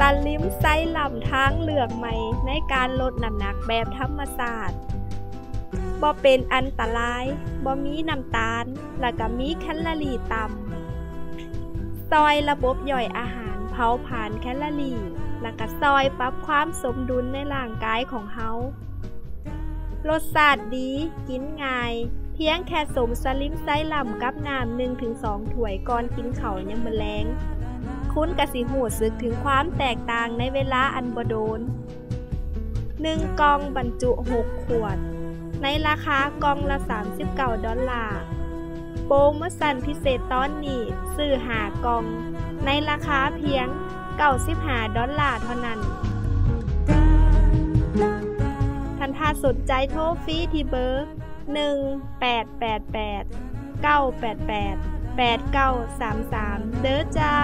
ไส้ลำทางเลือกใหม่ในการลดน้ำหนักแบบธรรมศาสตร์บ่เป็นอันตรายบ่มีน้ำตาล แล้วก็มีแคลอรี่ต่ำซอยระบบย่อยอาหารเผาผลาญแคลอรี่ แล้วก็ซอยปรับความสมดุลในร่างกายของเฮารสชาติดีกินง่าย เพียงแค่สมสลิมไส้ลำกับน้ำ1-2ถ้วยก่อนกินเขายามมื้อแลง คุณกสิหูสึกถึงความแตกต่างในเวลาอันบโดน1กล่องบรรจุ 6 ขวด ในราคากล่องละ 39 ดอลลาร์ โปรโมชั่นพิเศษตอนนี้ซื้อหากล่อง ในราคาเพียง 95 ดอลลาร์เท่านั้นท่านถ้าสนใจโทรฟรีที่เบอร์ 1888 988 8933 เด้อเจ้า